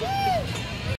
Yeah!